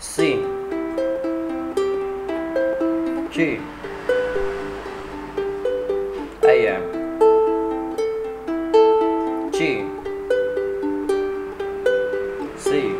C G. A M. G. C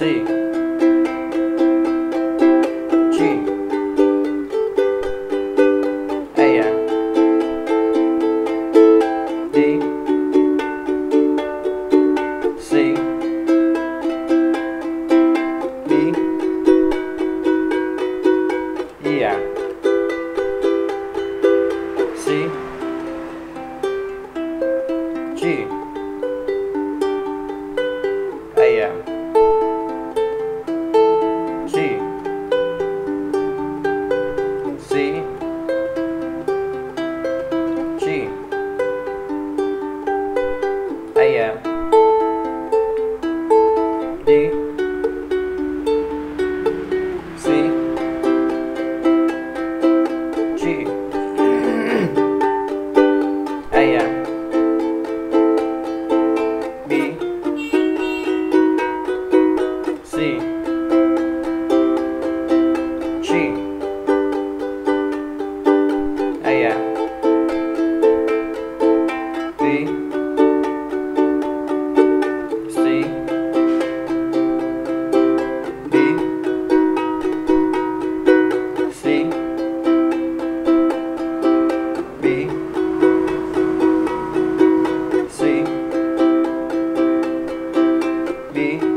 C G. A M D. C. B. E M C. G G. A M D. C. G. A M B. C. G B